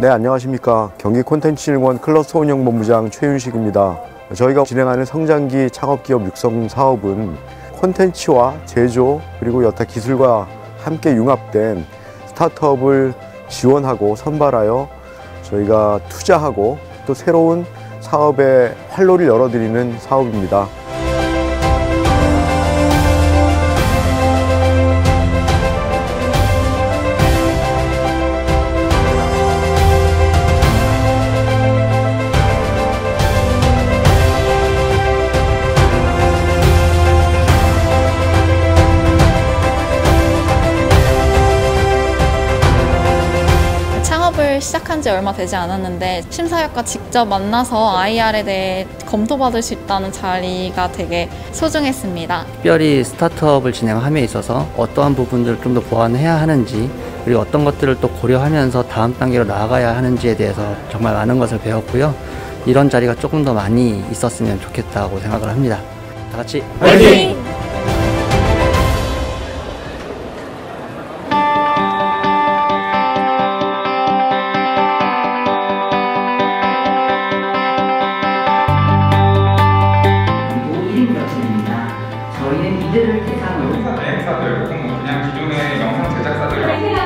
네, 안녕하십니까. 경기 콘텐츠진흥원 클러스터 운영본부장 최윤식입니다. 저희가 진행하는 성장기 창업기업 육성 사업은 콘텐츠와 제조 그리고 여타 기술과 함께 융합된 스타트업을 지원하고 선발하여 저희가 투자하고 또 새로운 사업의 활로를 열어드리는 사업입니다. 창업을 시작한 지 얼마 되지 않았는데 심사위원과 직접 만나서 IR에 대해 검토받을 수 있다는 자리가 되게 소중했습니다. 특별히 스타트업을 진행함에 있어서 어떠한 부분들을 좀 더 보완해야 하는지 그리고 어떤 것들을 또 고려하면서 다음 단계로 나아가야 하는지에 대해서 정말 많은 것을 배웠고요. 이런 자리가 조금 더 많이 있었으면 좋겠다고 생각을 합니다. 다 같이 화이팅! 이들을 대상으로 행사 행사들 혹은 뭐 그냥 기존의 영상 제작사들.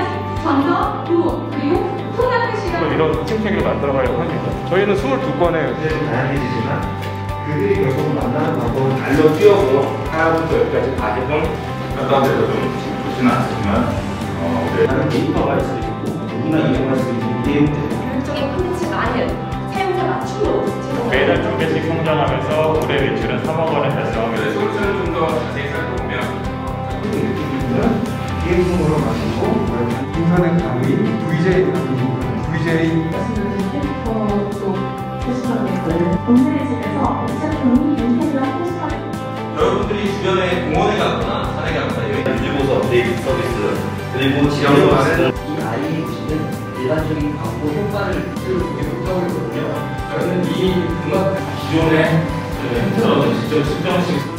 전서, 구, 그리고 소개하는 시간. 이런 생태계를 만들어가려고 합니다. 저희는 22건의 다양해지지만 그들이 결국 만나는 방법은 달려 뛰어서 하나부터 다 해본 어떤 데서 좀 좋지는 않지만 어, 네. 다른 데이터가 있을 수 있고 누구나 이용할 수 있는 내용들 교육적인 콘텐츠가 아닌 사용자 맞춤으로 매달 두 배씩 성장하면서 올해 매출은 3억 원을 달성 게임성으로 만들고 인터넷 강의, VJ 강의, VJ 오늘의 집에서 옥션 윤태기와 포스터 여러분들이 주변에 공원에 가거나 산에 가거나 여기 일보서 업데이트 서비스 그리고 지역 서비스 이 IAC는 일반적인 광고 효과를 이렇게 못하고 있거든요. 저희는 이 음악 기존의 그런 직접 측정식